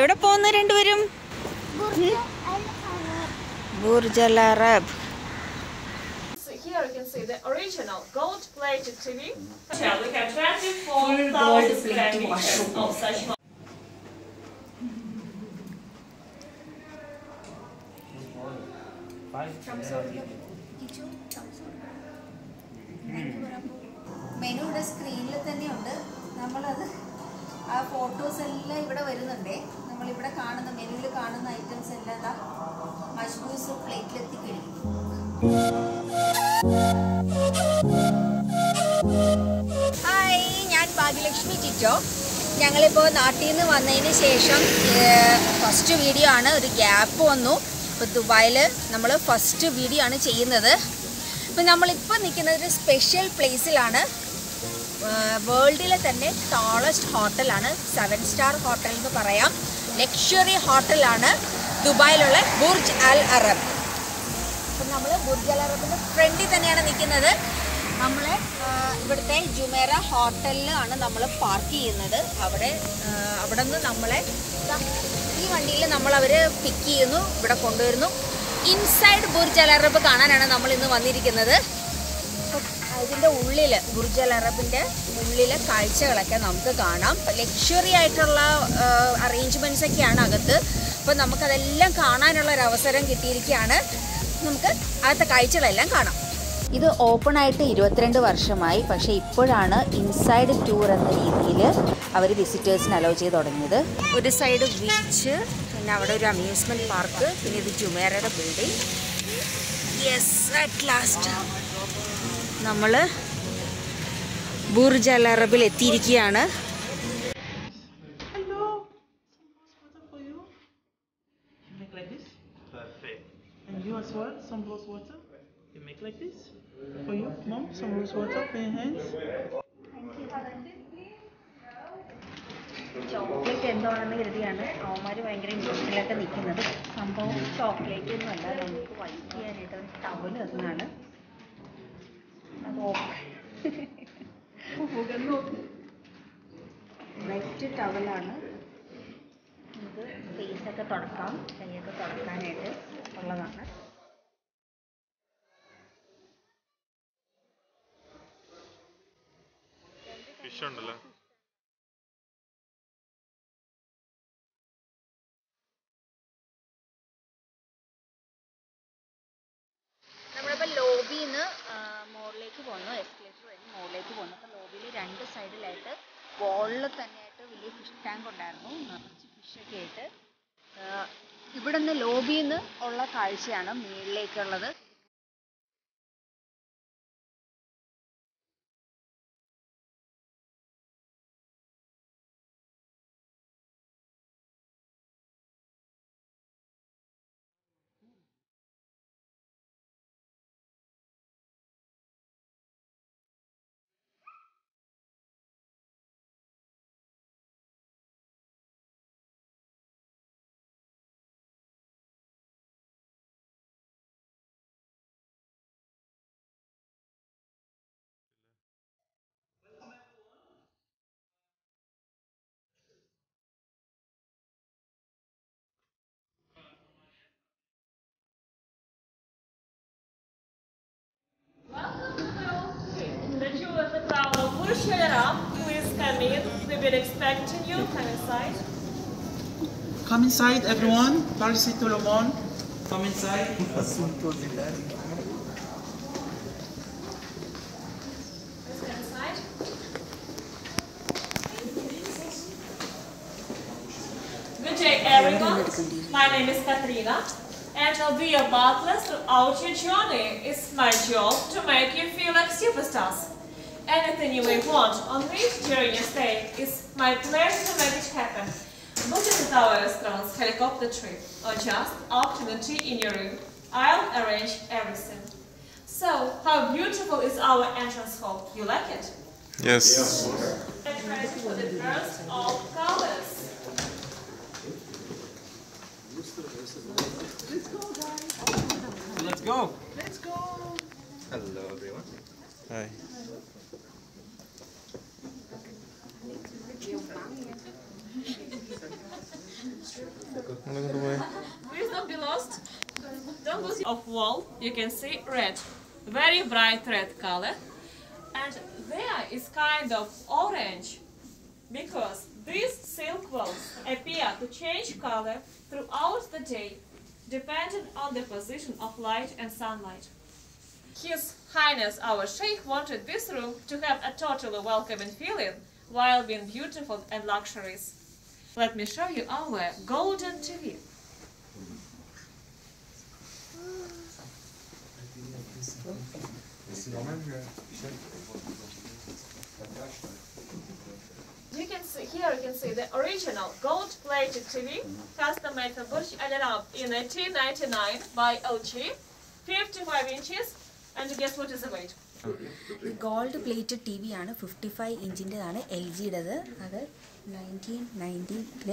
എവിടെ പോകുന്ന രണ്ടുപേരും? ബുർജല റബ് മെനുടെ സ്ക്രീനിൽ തന്നെ ഫോട്ടോസ് എല്ലാം ഇവിടെ വരുന്നുണ്ടേ. നമ്മളിവിടെ കാണുന്ന മെനുവിൽ കാണുന്ന ഐറ്റംസ് എല്ലാം ഇതാ മഷ്ബൂസ് പ്ലേറ്റിലെത്തി കഴിക്കും ഹായ് ഞാൻ ഭാഗ്യലക്ഷ്മി ചിറ്റോ ഞങ്ങളിപ്പോൾ നാട്ടിൽ നിന്ന് വന്നതിന് ശേഷം ഫസ്റ്റ് വീഡിയോ ആണ്. ഒരു ഗ്യാപ്പ് വന്നു. ഇപ്പോൾ ദുബായിൽ നമ്മൾ ഫസ്റ്റ് വീഡിയോ ആണ് ചെയ്യുന്നത്. അപ്പോൾ നമ്മളിപ്പോൾ നിൽക്കുന്നത് ഒരു സ്പെഷ്യൽ പ്ലേസിലാണ് വേൾഡിലെ തന്നെ ടോളസ്റ്റ് ഹോട്ടലാണ് സെവൻ സ്റ്റാർ ഹോട്ടൽ എന്ന് പറയാം. ലക്ഷറി ഹോട്ടലാണ് ദുബായിലുള്ള ബുർജ് അൽ അറബ്. അപ്പം നമ്മൾ ബുർജ് അൽ അറബിന്റെ ഫ്രണ്ടിൽ തന്നെയാണ് നിൽക്കുന്നത്. നമ്മൾ ഇവിടുത്തെ ജുമേറ ഹോട്ടലിലാണ് നമ്മൾ പാർക്ക് ചെയ്യുന്നത്. അവിടെ അവിടെ നിന്ന് നമ്മളെ ഈ വണ്ടിയിൽ നമ്മൾ അവർ പിക്ക് ചെയ്യുന്നു ഇവിടെ കൊണ്ടുവരുന്നു. ഇൻസൈഡ് ബുർജ് അൽ അറബ് കാണാനാണ് നമ്മൾ ഇന്ന് വന്നിരിക്കുന്നത്. ഇതിന്റെ ഉള്ളിൽ ബുർജൽ അറബിന്റെ ഉള്ളിലെ കാഴ്ചകളൊക്കെ നമുക്ക് കാണാം. ലക്ഷറി ആയിട്ടുള്ള അറേഞ്ച്മെന്റ്സ് ഒക്കെയാണ് അകത്ത്. അപ്പോൾ നമുക്കതെല്ലാം കാണാനുള്ള ഒരു അവസരം കിട്ടിയിരിക്കുകയാണ്. നമുക്ക് അകത്തെ കാഴ്ചകളെല്ലാം കാണാം. ഇത് ഓപ്പൺ ആയിട്ട് ഇരുപത്തിരണ്ട് വർഷമായി. പക്ഷേ ഇപ്പോഴാണ് ഇൻസൈഡ് ടൂർ എന്ന രീതിയിൽ അവർ വിസിറ്റേഴ്സിന് അലോ ചെയ്ത് തുടങ്ങിയത്. ഒരു സൈഡ് ബീച്ച് പിന്നെ അവിടെ ഒരു അമ്യൂസ്മെന്റ് പാർക്ക് പിന്നെ ഇത് ജുമേറയുടെ ബിൽഡിംഗ് യെസ് അറ്റ് ലാസ്റ്റ് നമ്മൾ ബുർജ് അൽ അറബിൽ എത്തിയിരിക്കുകയാണ്. ചോക്ലേറ്റ് എന്താണെന്ന് കരുതിയാണ്. അവന്മാർ ഭയങ്കര ഇൻട്രസ്റ്റിലൊക്കെ നിൽക്കുന്നത്. സംഭവം ചോക്ലേറ്റ് ഒന്നുമല്ല നമുക്ക് വൈറ്റ് ചെയ്യാനായിട്ട് ഒരു ടവൽ തന്നാണ് വെറ്റ് ടവലാണ് നമുക്ക് ഫേസൊക്കെ തുടക്കാം. കൈയൊക്കെ തുടക്കാനായിട്ട് ഉള്ളതാണ്. ഇവിടുന്ന് ലോബിയിൽ നിന്ന് ഉള്ള കാഴ്ചയാണ് മുകളിലേക്കുള്ളത്. Please come in. We've been expecting you. Come inside. Come inside, everyone. Parisi tout le monde. Come inside. Inside. Good day, everyone. My name is Katrina, and I'll be your butler throughout your journey. It's my job to make you feel like superstars. Anything you may want on me during your stay, is my pleasure to make it happen. Book it at our restaurant's helicopter trip, or just afternoon tea in your room. I'll arrange everything. So, how beautiful is our entrance hall? You like it? Yes. Get ready for the burst of colors. Let's go. Let's go. Hello everyone. Hi. Please don't be lost. Don't lose of wall. You can see red, very bright red color, and there is kind of orange because these silk walls appear to change color throughout the day, depending on the position of light and sunlight. His Highness our Sheikh wanted this room to have a totally welcoming feeling while being beautiful and luxurious. Let me show you our golden TV. You can see here you can see the original gold-plated TV custom made for Burj Al Arab in 1999 by LG, 55 inches, and guess what is the weight? Gold plated T V ആണ് fifty five ഇഞ്ചിന്റെതാണ് L ജിയുടേത് അത് nineteen നയന്റീനിൽ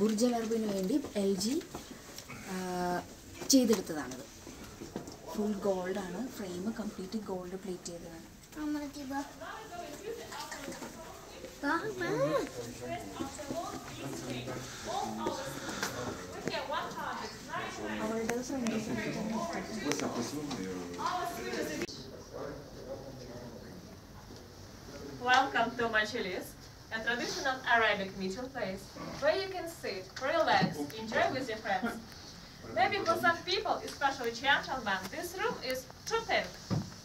Burj അലർബിന് വേണ്ടി L G ചെയ്തെടുത്തതാണത്. Full ഗോൾഡാണ്. Frame complete gold plate ചെയ്തതാണ്. അവളുടെ friend Welcome to Majlis, a traditional Arabic meeting place where you can sit, relax, enjoy with your friends. Maybe for some people, especially gentlemen, this room is too pink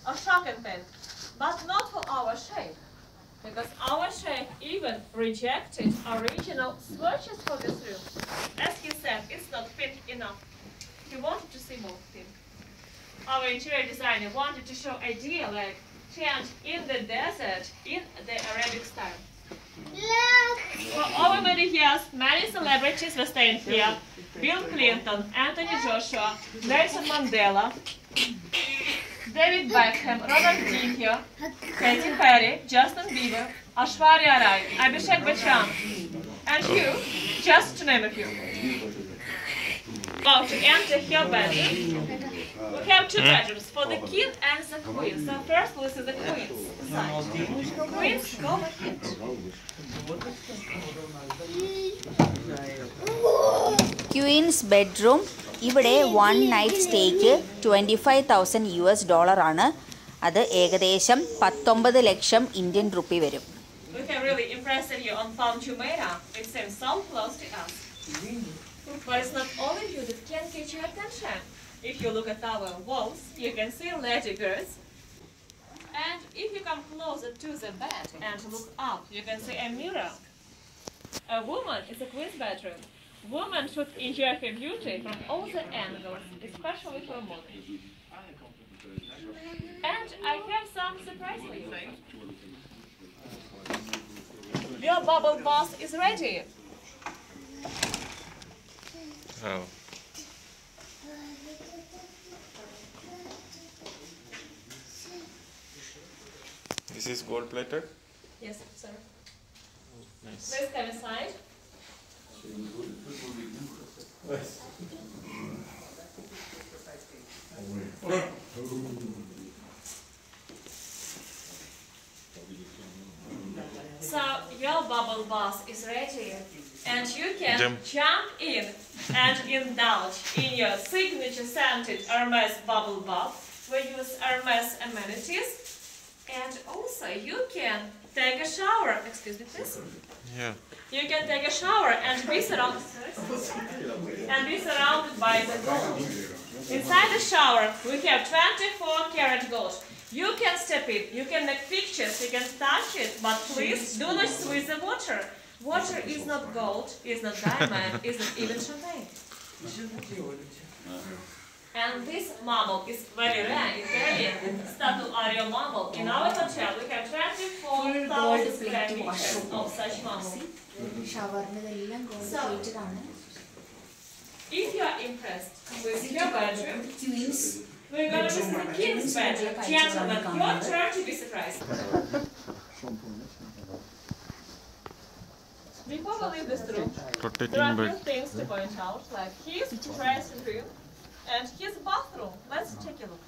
or shocking pink, but not for our sheikh. Because our sheikh even rejected original swatches for this room. As he said, it's not pink enough. He wanted to see more pink. Our interior designer wanted to show idea like change in the desert in the Arabic style. For over many years, many celebrities were staying here. Bill Clinton, Anthony Joshua, Nelson Mandela, David Beckham, Robert Dickey, Katy Perry, Justin Bieber, Aishwarya Rai, Abhishek Bachchan, and you, just to name a few. About to enter bedroom, we have two bedrooms for the king and the queen. So first we'll see the queen's side. Queens, go ahead. Queens bedroom ഇവിടെ one night സ്റ്റേക്ക് twenty five thousand U S ഡോളറാണ് അത് ഏകദേശം പത്തൊമ്പത് ലക്ഷം Indian rupee വരും We can really impress you on Palm Jumeirah. It seems so close to us. But it's not only you that can catch your attention. If you look at our walls, you can see ladybirds. And if you come closer to the bed and look up, you can see a mirror. A woman is a queen's bedroom. Woman should enjoy her beauty from all the angles, especially for women. And I have some surprise for you. Your bubble bath is ready. Oh. This is gold plated? Yes, sir. Nice. Please come inside. So your bubble bath is ready, and you can Jump. jump in and indulge in your signature scented Hermes bubble bath. We use Hermes amenities, and also you can take a shower. Excuse me, please. Yeah. You can take a shower and be surrounded and be surrounded by the gold. Inside the shower, we have 24 karat gold. You can step in, you can make pictures, you can touch it, but please do not squeeze the water. Water is not gold, is not diamond, is not even champagne. And this marble is very rare in Berlin. Statuario marble. In our hotel, we have 24,000 square meters of such marble. So, if you are impressed with your bedroom, we're going to visit the king's bedroom. Gentlemen, your turn to be surprised. Before we leave this room, there are a few things to point out, like his dressing room, and his bathroom. Let's take a look.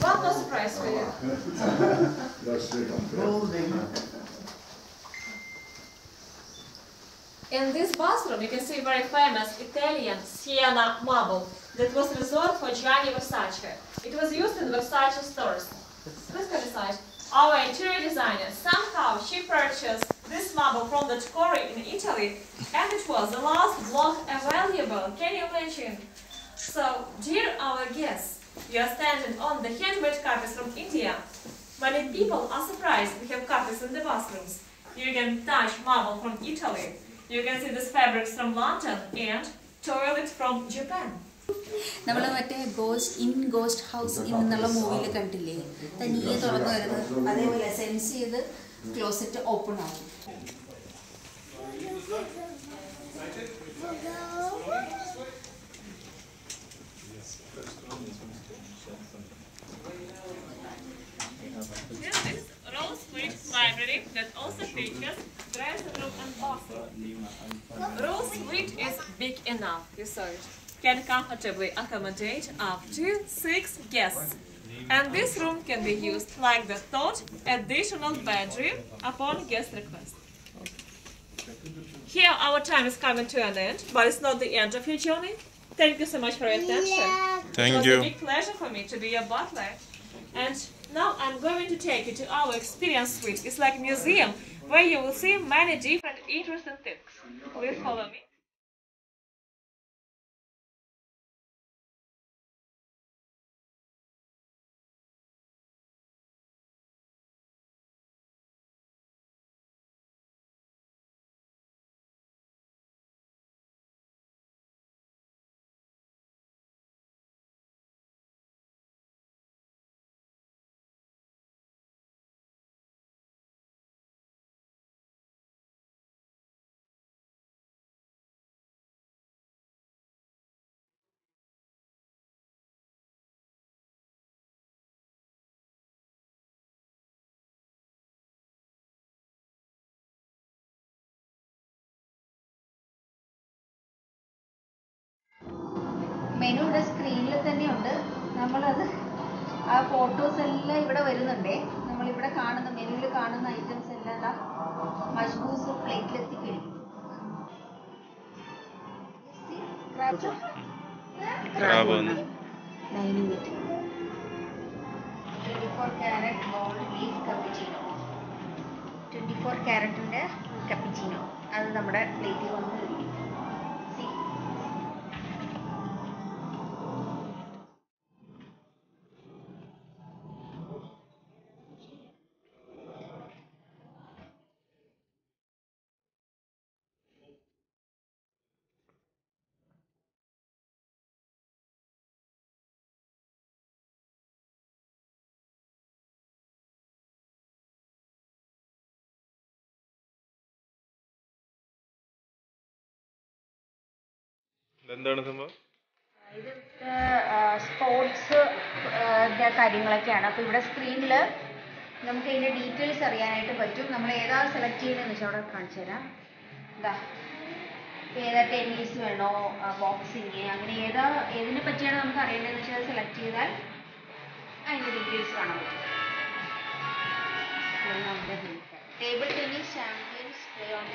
What was surprise for you? In this bathroom, you can see very famous Italian Siena marble that was reserved for Gianni Versace. It was used in Versace stores. Please inside. Our interior designer somehow she purchased this marble from the Tcori in Italy, and it was the last block available. Can you imagine? So, dear our guests, you are standing on the handmade carpets from India. Many people are surprised we have carpets in the bathrooms. You can touch marble from Italy. You can see these fabrics from London and toilet from Japan. നമ്മൾ മറ്റേ ghost in ghost house in എന്നുള്ള മൂവിയിൽ കണ്ടില്ലേ തനിയെ തുറന്നു വരുന്നത് അതേപോലെ sense ചെയ്ത് ക്ലോസറ്റ് ഓപ്പൺ ആവും This is Rose Street Library that also features dressing room and bathroom. enough, you saw it. Can comfortably accommodate up to six guests. And this room can be used like the third additional bedroom upon guest request. Here our time is coming to an end, but it's not the end of your journey. Thank you so much for your attention. It Thank was you. a big pleasure for me to be your butler. And now I'm going to take you to our experience suite. It's like a museum where you will see many different interesting things. Please follow me. Menu ഇവിടെ സ്ക്രീനിൽ തന്നെയുണ്ട്. നമ്മളത് ആ photos എല്ലാം ഇവിടെ വരുന്നുണ്ടേ. നമ്മളിവിടെ കാണുന്ന മെനുവിൽ കാണുന്ന ഐറ്റംസ് എല്ലാം മഷ്ബൂസ് പ്ലേറ്റിലെത്തി കഴിഞ്ഞു ട്വന്റി ഫോർ ട്വന്റി ക്യാരറ്റിന്റെ കപ്പിച്ചീനോ അത് നമ്മുടെ പ്ലേറ്റിൽ വന്ന് എന്താണ് സംഭവം? സ്പോർട്സ് കാര്യങ്ങളൊക്കെയാണ്. അപ്പോൾ ഇവിടെ സ്ക്രീനിൽ നമുക്ക് ഇതിന്റെ ഡീറ്റെയിൽസ് അറിയാനായിട്ട് പറ്റും. നമ്മൾ ഏതാ സെലക്ട് ചെയ്യുന്നതെന്ന് വെച്ചാൽ അവിടെ കാണിച്ചു തരാം. ഏതാ ടെന്നീസ് വേണോ ബോക്സിങ് അങ്ങനെ ഏതാ ഏതിനെ പറ്റിയാണ് നമുക്ക് അറിയേണ്ടതെന്ന് വെച്ചാൽ സെലക്ട് ചെയ്താൽ അതിന്റെ ഡീറ്റെയിൽസ് കാണാൻ പറ്റും. Table tennis champions play on the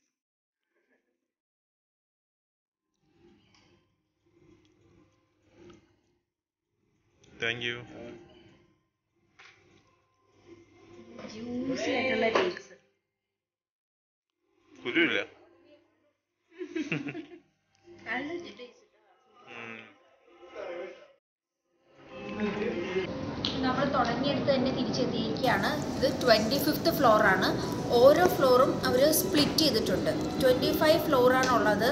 thank you juicy ആയിട്ടുള്ള ഡേറ്റ്സ് കുരുവില്ല? നമ്മൾ തുടങ്ങിയെടുത്ത് തന്നെ തിരിച്ചെത്തിയിരിക്കുകയാണ്. ഇത് ട്വന്റി ഫിഫ്ത്ത് ഫ്ലോറാണ് ഓരോ ഫ്ലോറും അവർ സ്പ്ലിറ്റ് ചെയ്തിട്ടുണ്ട്. ട്വന്റി ഫൈവ് ഫ്ലോറാണുള്ളത്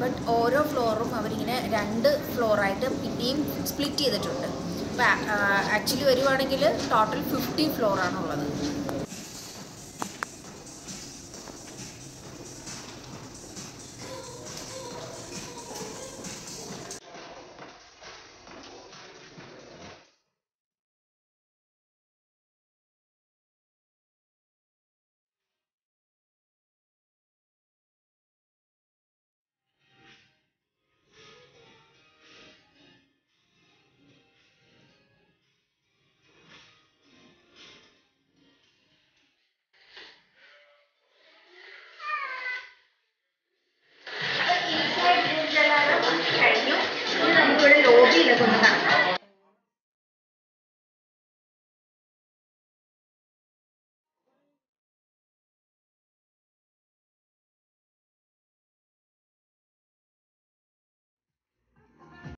ബട്ട് ഓരോ ഫ്ലോറും അവരിങ്ങനെ രണ്ട് ഫ്ലോറായിട്ട് പിന്നെയും സ്പ്ലിറ്റ് ചെയ്തിട്ടുണ്ട്. ആക്ച്വലി വരുവാണെങ്കിൽ ടോട്ടൽ ഫിഫ്റ്റി ഫ്ലോറാണുള്ളത്